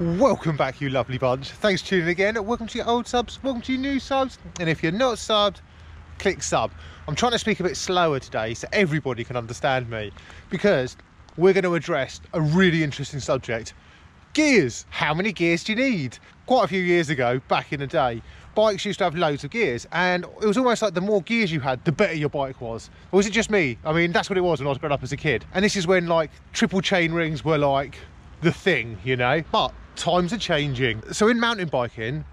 Welcome back, you lovely bunch. Thanks for tuning in again. Welcome to your old subs, welcome to your new subs. And if you're not subbed, click sub. I'm trying to speak a bit slower today so everybody can understand me because we're going to address a really interesting subject. Gears. How many gears do you need? Quite a few years ago, back in the day, bikes used to have loads of gears and it was almost like the more gears you had, the better your bike was. Or was it just me? I mean, that's what it was when I was growing up as a kid. And this is when like triple chain rings were like the thing, you know? But times are changing. So in mountain biking,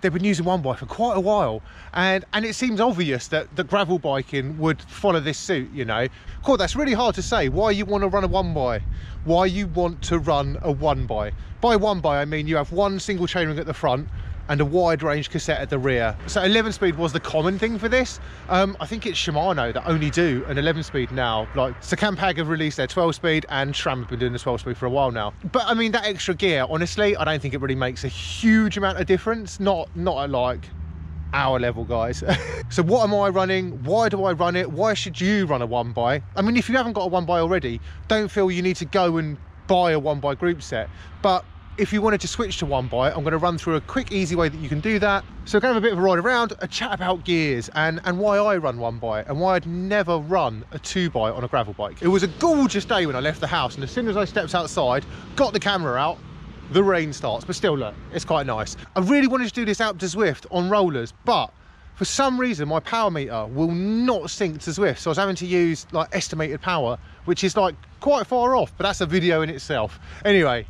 they've been using one by for quite a while. And and it seems obvious that the gravel biking would follow this suit you know? Cool that's really hard to say. Why you want to run a one by? Why you want to run a one by? By one by i mean you have one single chainring at the front and a wide range cassette at the rear. So 11 speed was the common thing for this. Um, I think it's Shimano that only do an 11 speed now. Like, so Campag have released their 12 speed and SRAM have been doing the 12 speed for a while now. But I mean, that extra gear, honestly, I don't think it really makes a huge amount of difference. Not, not at like our level guys so what am i running why do i run it why should you run a one by i mean if you haven't got a one by already don't feel you need to go and buy a one by group set but if you wanted to switch to one by, I'm going to run through a quick, easy way that you can do that. So kind of a bit of a ride around, a chat about gears and, and why I run one by and why I'd never run a two by on a gravel bike. It was a gorgeous day when I left the house and as soon as I stepped outside, got the camera out, the rain starts, but still look, it's quite nice. I really wanted to do this out to Zwift on rollers, but for some reason my power meter will not sync to Zwift. So I was having to use like estimated power, which is like quite far off, but that's a video in itself. Anyway,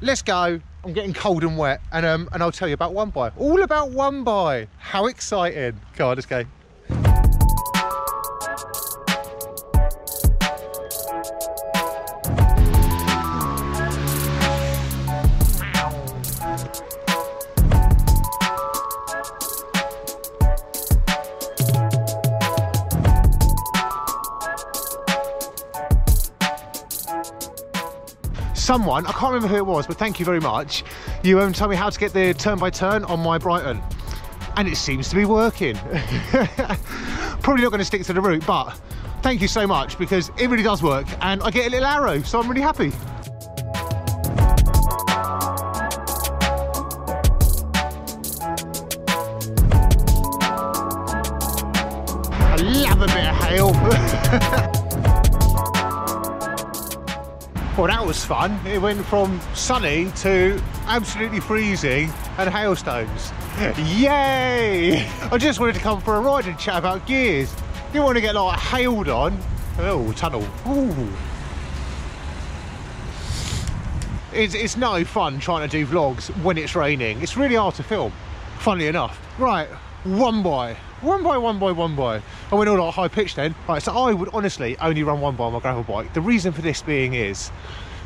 let's go. I'm getting cold and wet, and um, and I'll tell you about one by. All about one by. How exciting! Come on, let's go. Someone, I can't remember who it was, but thank you very much. You um, told me how to get the turn by turn on my Bryton. And it seems to be working. Probably not going to stick to the route, but thank you so much because it really does work and I get a little arrow, so I'm really happy. I love a bit of hail. Well, that was fun. It went from sunny to absolutely freezing and hailstones. Yay! I just wanted to come for a ride and chat about gears. Didn't want to get like hailed on. Oh, tunnel. Ooh. It's, it's no fun trying to do vlogs when it's raining. It's really hard to film, funnily enough. Right, one by one by one by one by. I went all like high pitch then. Right, so I would honestly only run one by on my gravel bike. The reason for this being is,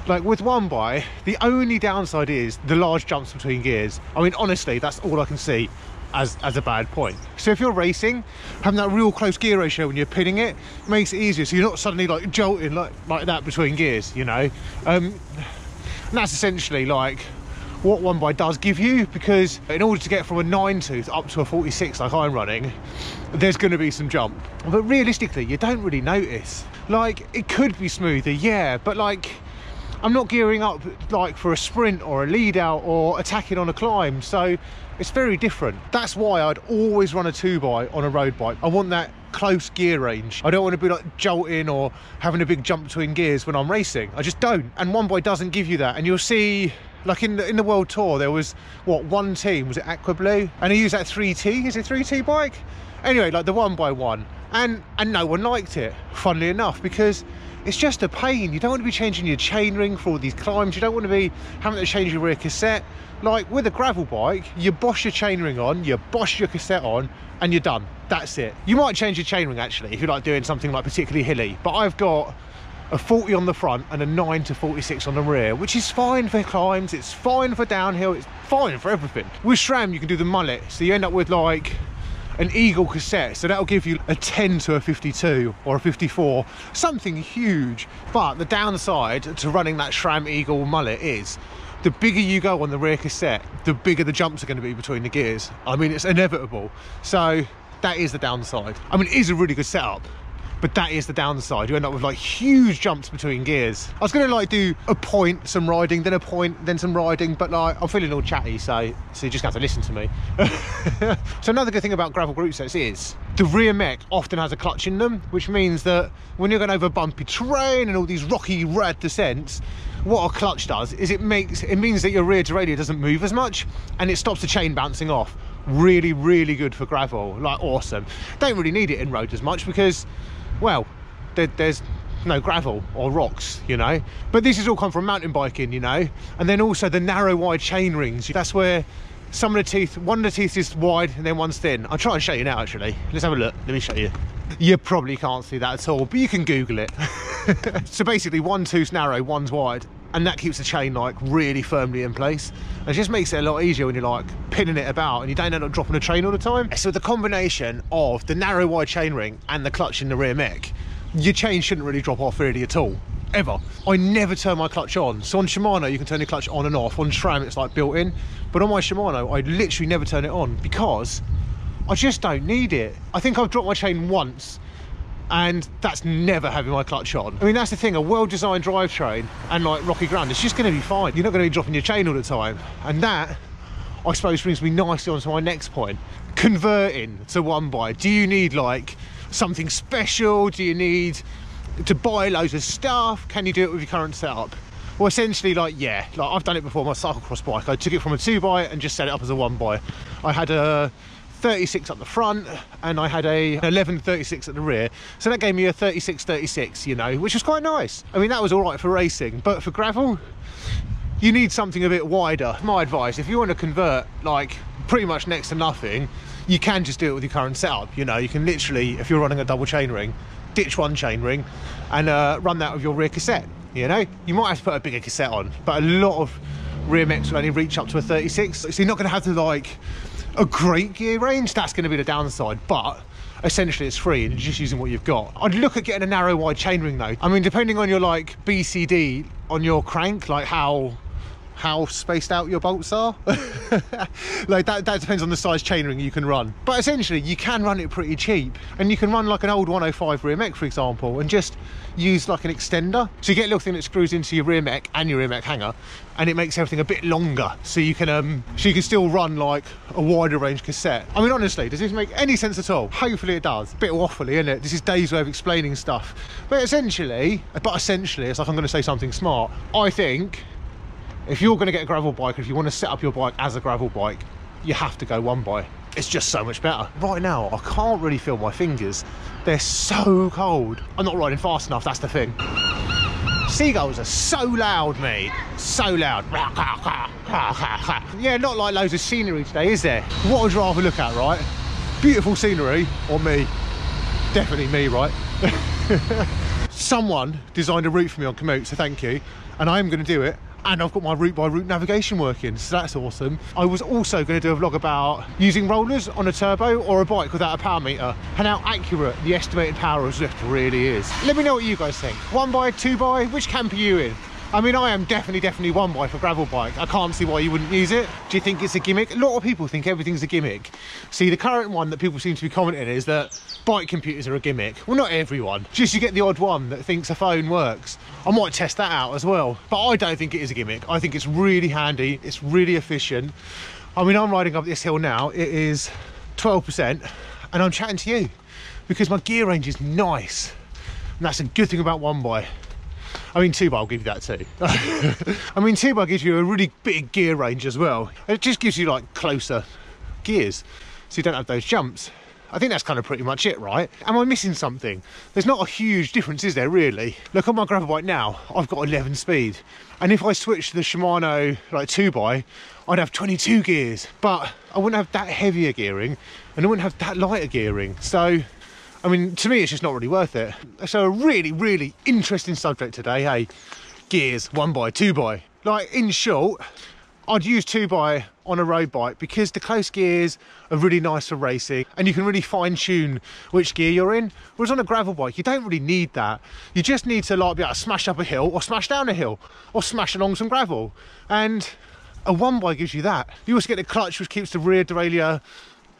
like with one by, the only downside is the large jumps between gears. I mean, honestly, that's all I can see as, as a bad point. So if you're racing, having that real close gear ratio when you're pinning it makes it easier. So you're not suddenly like jolting like, like that between gears, you know? Um, and that's essentially like what one by does give you because in order to get from a 9 tooth up to a 46 like I'm running there's going to be some jump. But realistically you don't really notice. Like it could be smoother yeah but like I'm not gearing up like for a sprint or a lead out or attacking on a climb. So it's very different that's why I'd always run a 2 by on a road bike I want that close gear range. I don't want to be like jolting or having a big jump between gears when I'm racing. I just don't. And one by doesn't give you that. And you'll see like in the, in the world tour there was what one team was it aqua blue and he used that 3t is it 3t bike anyway like the one by one and and no one liked it funnily enough because it's just a pain. You don't want to be changing your chainring for all these climbs. You don't want to be having to change your rear cassette. Like with a gravel bike you bosh your chainring on you bosh your cassette on and you're done. That's it. You might change your chainring actually if you're like doing something like particularly hilly. But i've got a 40 on the front and a 9 to 46 on the rear, which is fine for climbs, it's fine for downhill, it's fine for everything. With SRAM, you can do the mullet, so you end up with like an Eagle cassette, so that'll give you a 10 to a 52 or a 54, something huge. But the downside to running that SRAM Eagle mullet is the bigger you go on the rear cassette, the bigger the jumps are going to be between the gears. I mean, it's inevitable. So that is the downside. I mean, it is a really good setup but that is the downside. You end up with like huge jumps between gears. I was to like do a point, some riding, then a point, then some riding, but like I'm feeling all chatty, so so you just have to listen to me. so another good thing about gravel group sets is the rear mech often has a clutch in them, which means that when you're going over bumpy terrain and all these rocky rad descents, what a clutch does is it makes it means that your rear derailleur doesn't move as much and it stops the chain bouncing off really really good for gravel like awesome don't really need it in road as much because well there, there's no gravel or rocks you know? But this has all come from mountain biking you know? And then also the narrow wide chain rings. That's where some of the teeth one of the teeth is wide and then one's thin. I'll try and show you now actually. Let's have a look. Let me show you. You probably can't see that at all but you can google it. So basically one tooth's narrow one's wide and that keeps the chain like really firmly in place. And it just makes it a lot easier when you're like pinning it about and you don't end up dropping the chain all the time. So the combination of the narrow wide chain ring and the clutch in the rear mech your chain shouldn't really drop off really at all. Ever. I never turn my clutch on. So on shimano you can turn the clutch on and off. On SRAM it's like built in. But on my shimano i literally never turn it on because i just don't need it. I think i've dropped my chain once and that's never having my clutch on. I mean, that's the thing, a well-designed drivetrain and like rocky ground, it's just going to be fine. You're not going to be dropping your chain all the time. And that, I suppose, brings me nicely on to my next point. Converting to one by. Do you need like something special? Do you need to buy loads of stuff? Can you do it with your current setup? Well, essentially, like, yeah, like I've done it before, my cyclocross bike. I took it from a two by and just set it up as a one by. I had a 36 up the front and I had a 11 36 at the rear. So that gave me a 36 36 you know which was quite nice. I mean that was all right for racing but for gravel you need something a bit wider. My advice if you want to convert like pretty much next to nothing you can just do it with your current setup you know. You can literally if you're running a double chain ring ditch one chain ring and uh, run that with your rear cassette you know. You might have to put a bigger cassette on but a lot of rear mechs will only reach up to a 36 so you're not going to have to like a great gear range, that's going to be the downside. But essentially it's free and you're just using what you've got. I'd look at getting a narrow wide chainring though. I mean, depending on your like BCD on your crank, like how how spaced out your bolts are. like that, that depends on the size chainring you can run. But essentially you can run it pretty cheap and you can run like an old 105 rear mech for example and just use like an extender. So you get a little thing that screws into your rear mech and your rear mech hanger and it makes everything a bit longer so you can um so you can still run like a wider range cassette. I mean honestly, does this make any sense at all? Hopefully it does. A bit waffly, isn't it? This is Dave's way of explaining stuff. But essentially, but essentially it's like I'm gonna say something smart. I think if you're going to get a gravel bike, if you want to set up your bike as a gravel bike, you have to go one by. It's just so much better. Right now, I can't really feel my fingers. They're so cold. I'm not riding fast enough, that's the thing. Seagulls are so loud, mate. So loud. Yeah, not like loads of scenery today, is there? What would you rather look at, right? Beautiful scenery or me? Definitely me, right? Someone designed a route for me on Komoot, so thank you. And I am going to do it and I've got my route by route navigation working, so that's awesome. I was also going to do a vlog about using rollers on a turbo or a bike without a power meter and how accurate the estimated power of Zwift really is. Let me know what you guys think. One by, two by, which camp are you in? I mean, I am definitely, definitely one by for gravel bike. I can't see why you wouldn't use it. Do you think it's a gimmick? A lot of people think everything's a gimmick. See, the current one that people seem to be commenting is that bike computers are a gimmick. Well, not everyone. Just you get the odd one that thinks a phone works. I might test that out as well. But I don't think it is a gimmick. I think it's really handy. It's really efficient. I mean, I'm riding up this hill now. It is 12% and I'm chatting to you because my gear range is nice. And that's a good thing about one by. I mean, two by will give you that too. I mean, two by gives you a really big gear range as well. It just gives you like closer gears, so you don't have those jumps. I think that's kind of pretty much it, right? Am I missing something? There's not a huge difference, is there, really? Look, on my gravel bike now, I've got 11 speed. And if I switch to the Shimano, like 2x, I'd have 22 gears. But I wouldn't have that heavier gearing, and I wouldn't have that lighter gearing. So I mean, to me, it's just not really worth it. So a really, really interesting subject today, hey? Gears, one by, two by. Like, in short, I'd use two by on a road bike because the close gears are really nice for racing and you can really fine tune which gear you're in. Whereas on a gravel bike, you don't really need that. You just need to like be able to smash up a hill or smash down a hill or smash along some gravel. And a one by gives you that. You also get the clutch which keeps the rear derailleur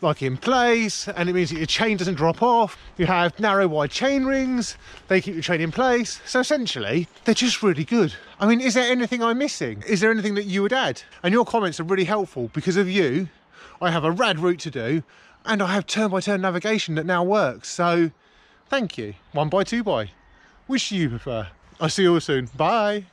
like in place and it means that your chain doesn't drop off. You have narrow wide chain rings, they keep your chain in place. So essentially, they're just really good. I mean, is there anything I'm missing? Is there anything that you would add? And your comments are really helpful because of you. I have a rad route to do and I have turn by turn navigation that now works. So thank you. One by two by. Which do you prefer? I'll see you all soon. Bye.